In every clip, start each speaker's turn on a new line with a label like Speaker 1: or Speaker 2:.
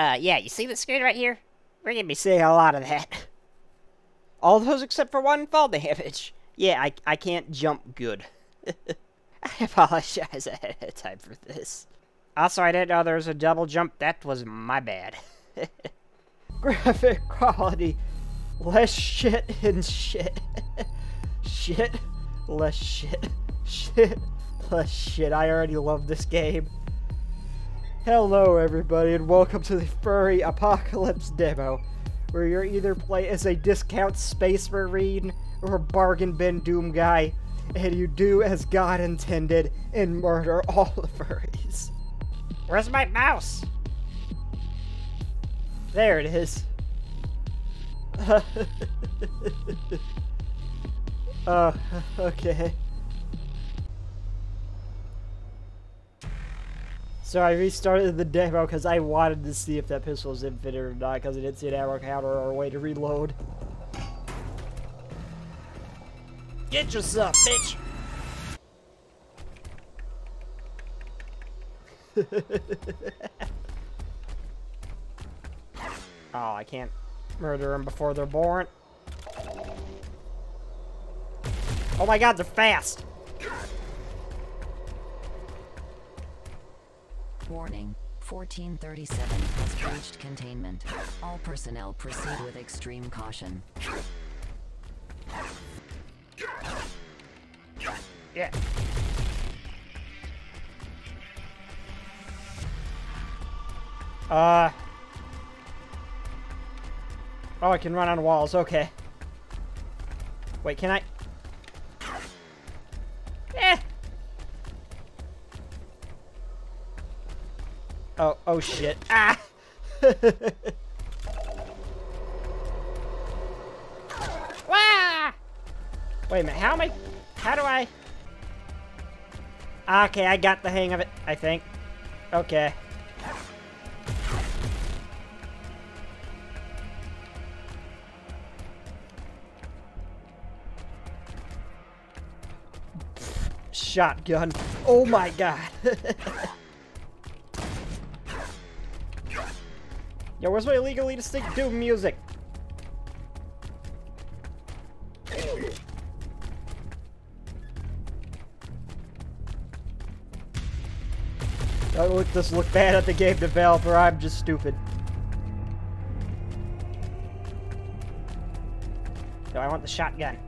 Speaker 1: Uh, yeah, you see the screen right here? We're gonna be seeing a lot of that.
Speaker 2: All those except for one fall damage. Yeah, I, I can't jump good.
Speaker 1: I apologize ahead of time for this. Also, I didn't know there was a double jump. That was my bad.
Speaker 2: Graphic quality. Less shit and shit. shit. Less shit. Shit. Less shit. I already love this game. Hello everybody and welcome to the Furry Apocalypse demo, where you're either play as a discount space marine or a bargain bin doom guy, and you do as God intended and murder all the furries.
Speaker 1: Where's my mouse?
Speaker 2: There it is. oh, okay. So I restarted the demo because I wanted to see if that pistol was infinite or not because I didn't see an ammo counter or a way to reload.
Speaker 1: Get yourself, bitch!
Speaker 2: oh, I can't murder them before they're born. Oh my god, they're fast!
Speaker 3: Warning. 1437 has breached containment. All personnel proceed with extreme caution.
Speaker 1: Yeah.
Speaker 2: Uh. Oh, I can run on walls. Okay. Wait, can I? Oh, shit. Ah!
Speaker 1: Wah!
Speaker 2: Wait a minute, how am I... How do I... Okay, I got the hang of it, I think. Okay. Shotgun. Oh my god. Yo, where's my illegally distinct Doom music? Don't look this look bad at the game developer, I'm just stupid. No, I want the shotgun.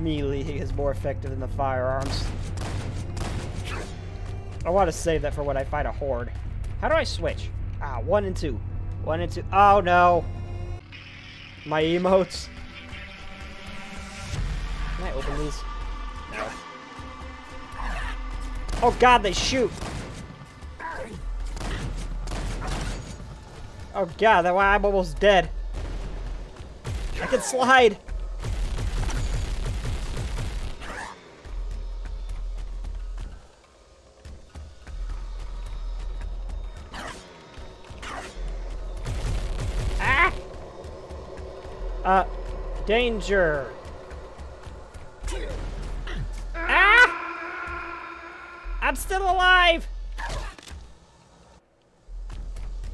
Speaker 2: Melee is more effective than the firearms. I want to save that for when I fight a horde. How do I switch? Ah, one and two. One and two. Oh no! My emotes. Can I open these? No. Oh god, they shoot! Oh god, that why I'm almost dead. I can slide! Uh, danger!
Speaker 1: Ah! I'm still alive!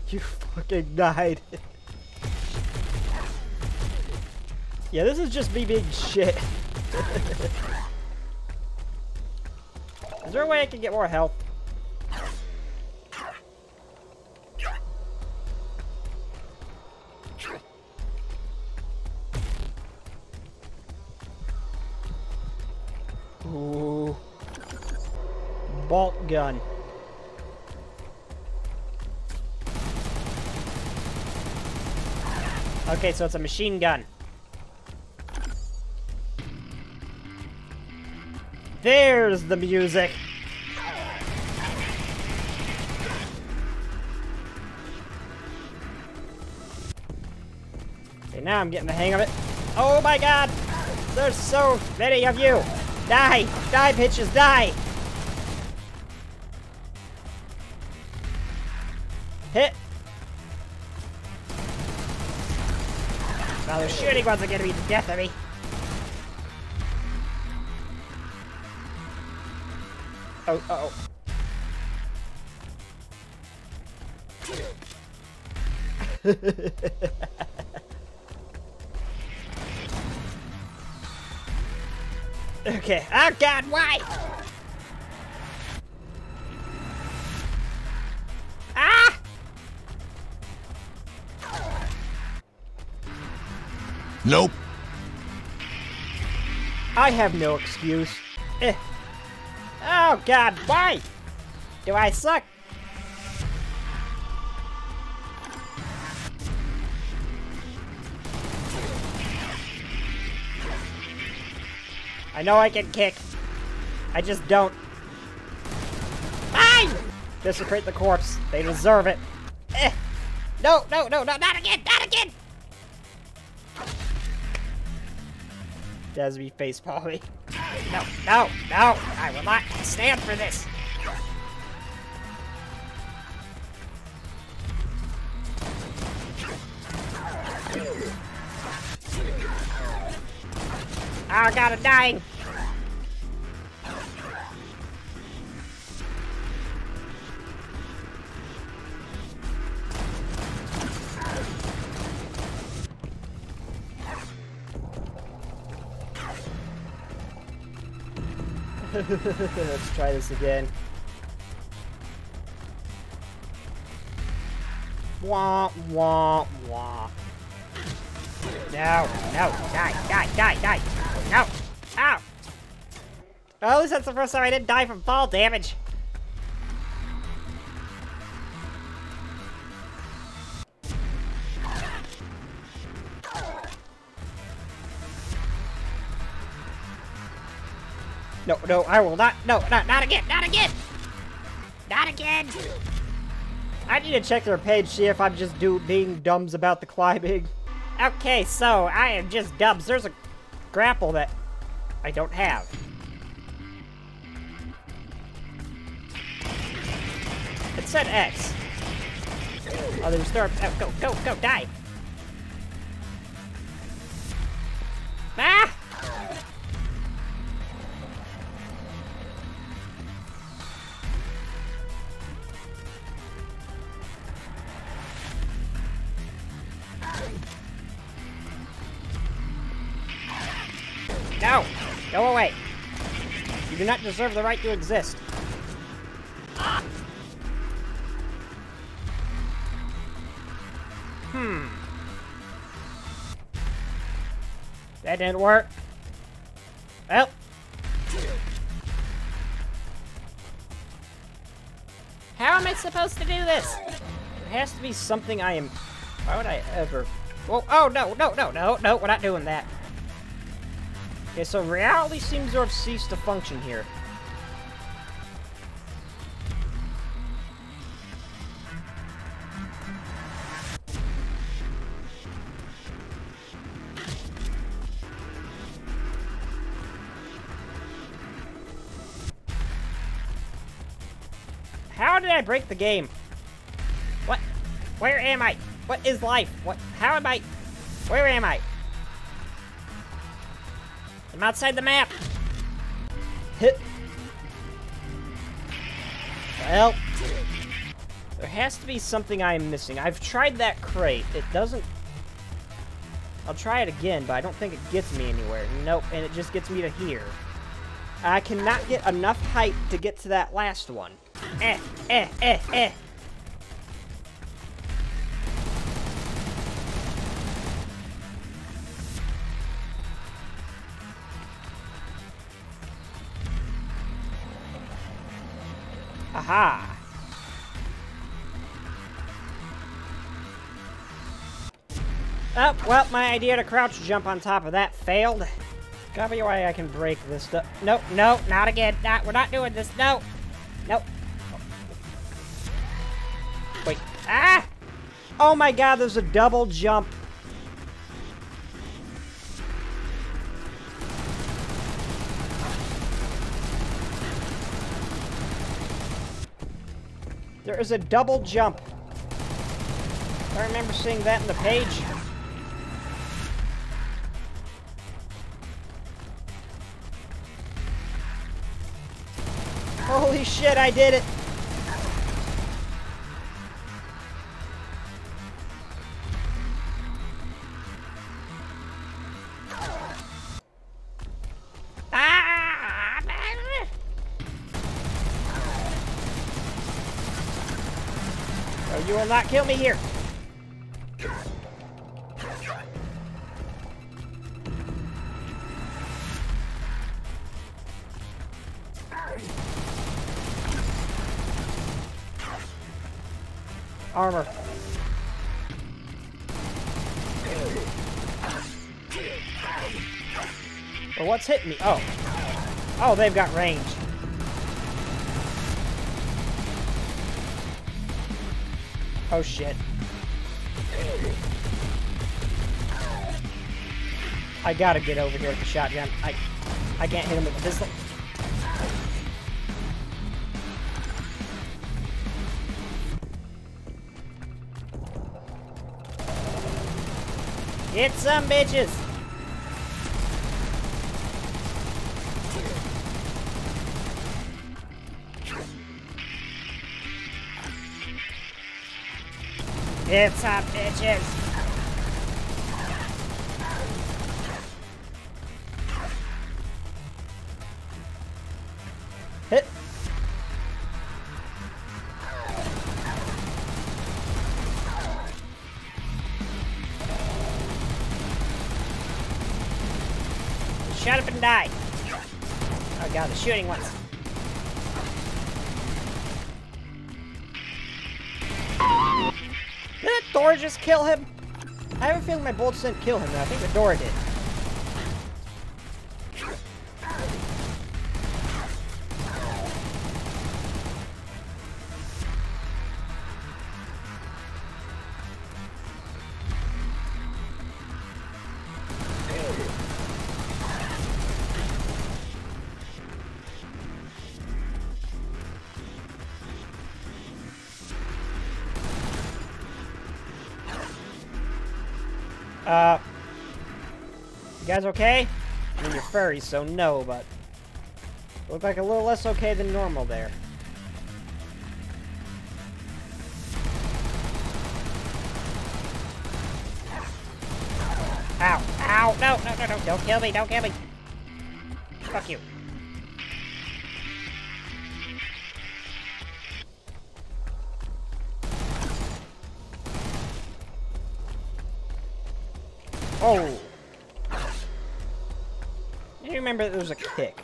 Speaker 2: You fucking died. yeah, this is just me being shit. is there a way I can get more health? Gun. Okay, so it's a machine gun. There's the music. Okay, now I'm getting the hang of it. Oh my god! There's so many of you! Die! Die, bitches, die! Hit! Now the shooting ones are gonna be the death of me. Oh, oh. okay. Oh God, why?
Speaker 4: Nope.
Speaker 2: I have no excuse. Eh. Oh God, why? Do I suck? I know I can kick. I just don't. Desecrate the corpse. They deserve it. Eh. No, no, no, no, not again, not again! Desby face Polly. No, no, no! I will not stand for this! Oh god, I'm dying! Let's try this again. Wah, wah, wah. No, no, die, die, die, die. No, ow. Oh, at least that's the first time I didn't die from fall damage. No, no, I will not. No, not, not again, not again. Not again. I need to check their page, see if I'm just do being dumbs about the climbing. Okay, so I am just dubs. There's a grapple that I don't have. It said X. Oh, there's there. Oh, go, go, go, die. Go away! You do not deserve the right to exist. Hmm. That didn't work. Well. How am I supposed to do this? There has to be something I am... Why would I ever... Oh, oh, no, no, no, no, no, we're not doing that. Okay, so reality seems to have ceased to function here. How did I break the game? What? Where am I? What is life? What? How am I? Where am I? I'm outside the map. Hit. Well, there has to be something I am missing. I've tried that crate. It doesn't... I'll try it again, but I don't think it gets me anywhere. Nope, and it just gets me to here. I cannot get enough height to get to that last one. Eh, eh, eh, eh. Aha! Oh, well, my idea to crouch jump on top of that failed. Gotta be a way I can break this stuff. Nope, no, not again. Not, we're not doing this. No. Nope. Wait. Ah! Oh my god, there's a double jump. Is a double jump. I remember seeing that in the page. Holy shit, I did it! Will not kill me here. Armor. Well, what's hitting me? Oh. Oh, they've got range. Oh shit. I gotta get over here with the shotgun. I I can't hit him with the pistol. Get some bitches! Get some bitches! Hit! Shut up and die! Oh god, the shooting ones. Door just kill him? I have a feeling my bullets didn't kill him, though. I think the door did. Uh, you guys okay? I mean, you're furry, so no, but look like a little less okay than normal there. Ow! Ow! No! No! No! No! Don't kill me! Don't kill me! Fuck you! Oh! I remember there was a kick.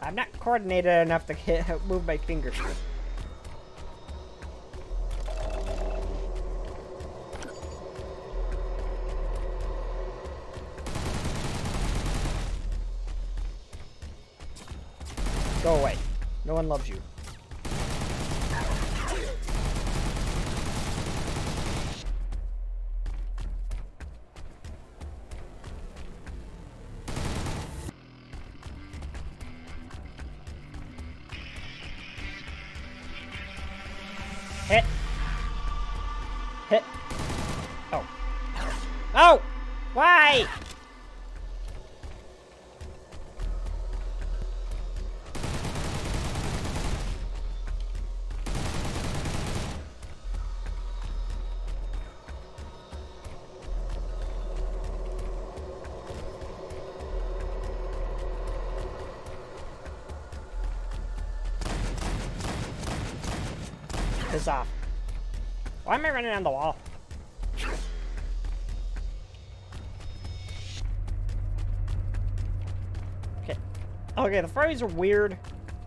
Speaker 2: I'm not coordinated enough to hit, move my fingers. Go away. No one loves you. Off. Why am I running on the wall? Okay. Okay, the furries are weird.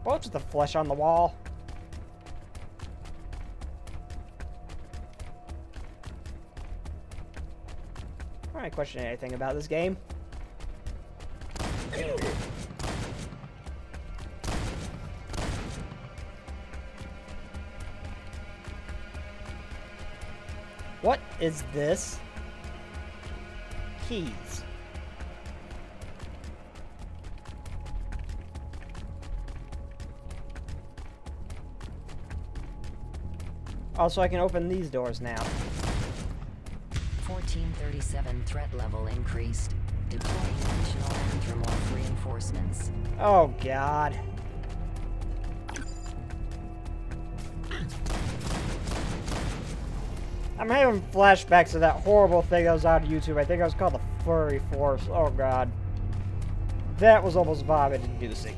Speaker 2: What's with the flesh on the wall? I'm not questioning anything about this game. Is this? Keys. Also, I can open these doors now.
Speaker 3: 1437 threat level increased. Deploying additional anthropomorph reinforcements.
Speaker 2: Oh, God. I'm having flashbacks to that horrible thing that was on YouTube. I think it was called the Furry Force. Oh god. That was almost vomit inducing.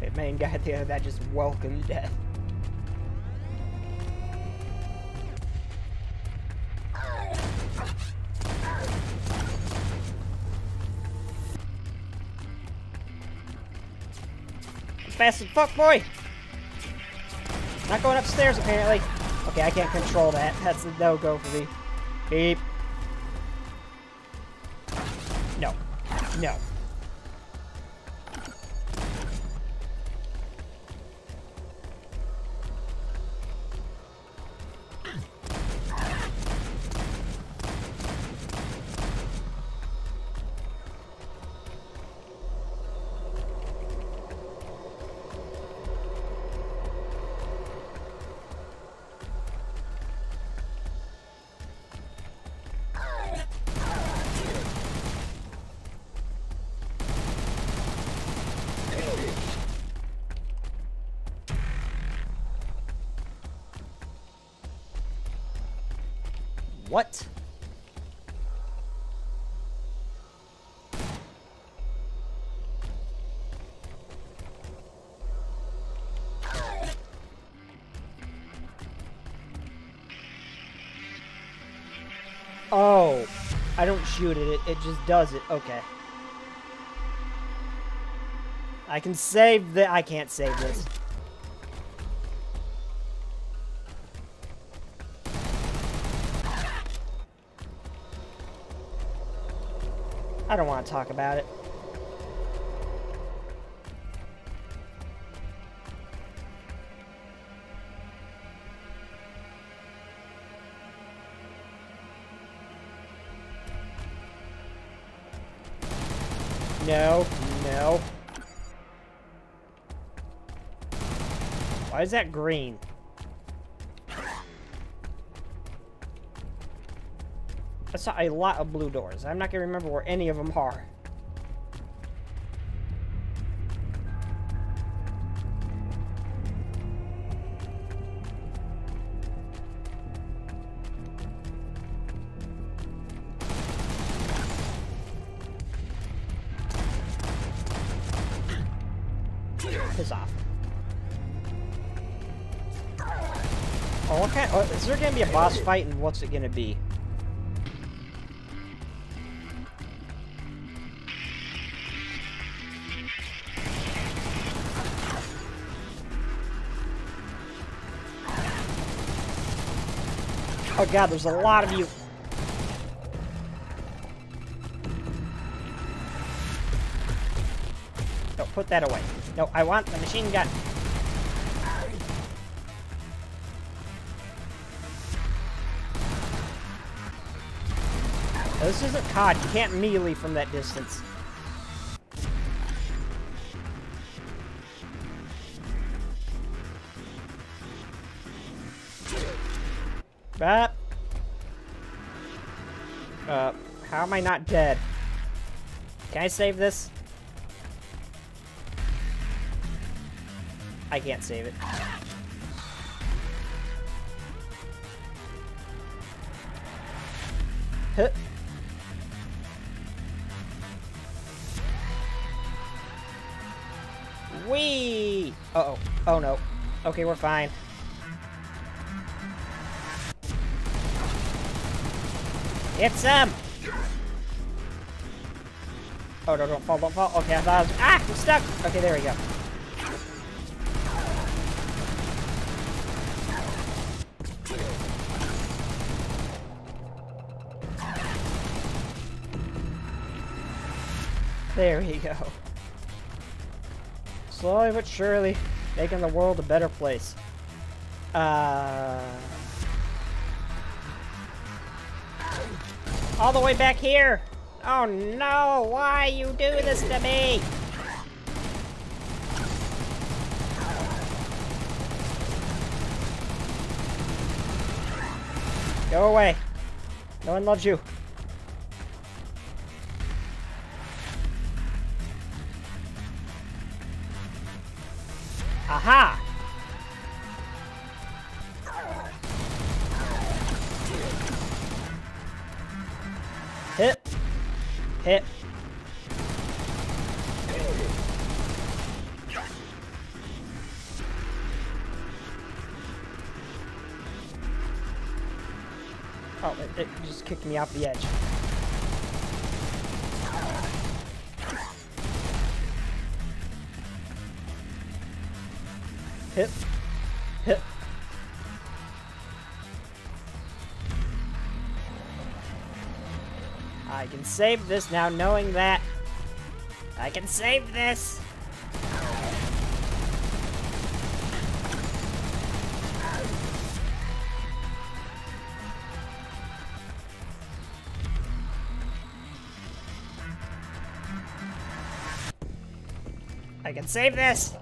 Speaker 2: The main guy at the end that just welcomed death. Fast as fuck, boy! Not going upstairs, apparently. Okay, I can't control that. That's a no-go for me. Beep. No. No. What? Oh, I don't shoot it, it, it just does it. Okay. I can save the- I can't save this. I don't want to talk about it. No, no. Why is that green? Saw a lot of blue doors. I'm not going to remember where any of them are. Piss off. Oh? Oh, is there gonna be a boss fight, and what's it gonna be? Oh god, there's a lot of you. No, put that away. No, I want the machine gun. This isn't COD. You can't melee from that distance. But, uh, how am I not dead? Can I save this? I can't save it. Huh. Wee! Uh oh. Oh no. Okay, we're fine. It's him! Oh no, don't fall, don't fall. Okay, I thought I was- Ah! I'm stuck! Okay, there we go. There we go. Slowly but surely, making the world a better place. Uh... All the way back here! Oh no, why you do this to me? Go away. No one loves you. Hit. Hit. Oh, it, it just kicked me off the edge. Hit. I can save this now knowing that. I can save this. I can save this.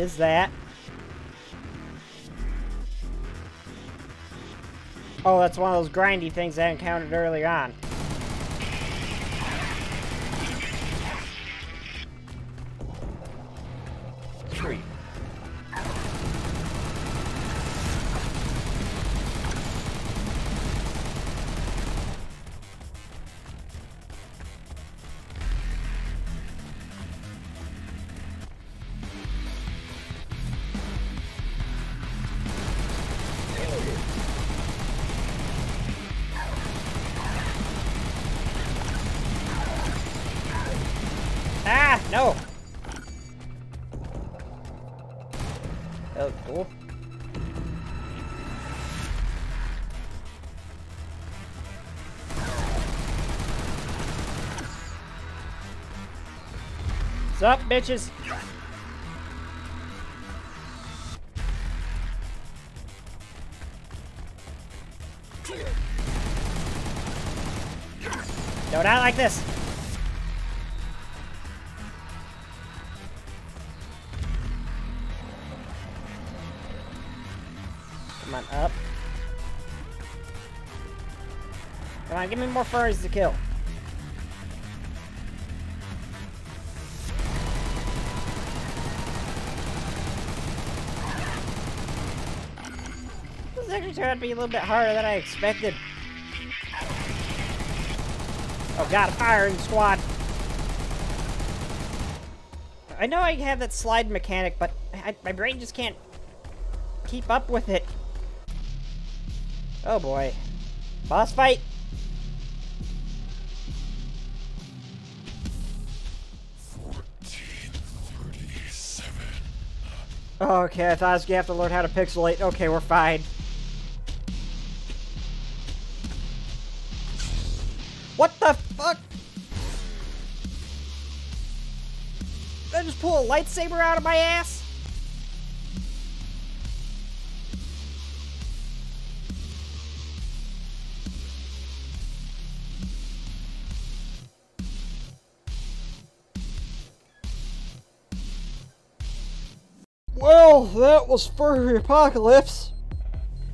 Speaker 2: Is that? Oh, that's one of those grindy things I encountered earlier on. Ah, no. That was cool. What's up, bitches? No, not like this. On, give me more furries to kill. This actually turned out to be a little bit harder than I expected. Oh god, firing squad. I know I have that slide mechanic, but I, my brain just can't keep up with it. Oh boy. Boss fight! Okay, I thought I was gonna have to learn how to pixelate. Okay, we're fine. What the fuck? Did I just pull a lightsaber out of my ass? Was Furry Apocalypse.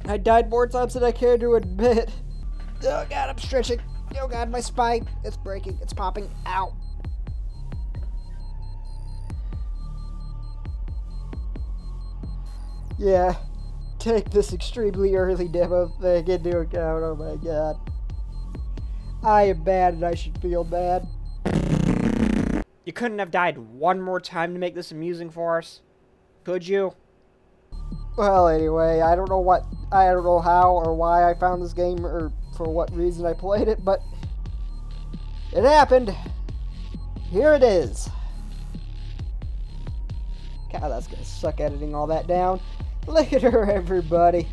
Speaker 2: I died more times than I care to admit. Oh god, I'm stretching. Oh god, my spine. It's breaking. It's popping. out. Yeah, take this extremely early demo thing into account. Oh my god. I am bad and I should feel bad. You couldn't have died one more time to make this amusing for us? Could you? Well, anyway, I don't know what, I don't know how or why I found this game or for what reason I played it, but it happened. Here it is. God, that's gonna suck editing all that down. Look at her, everybody.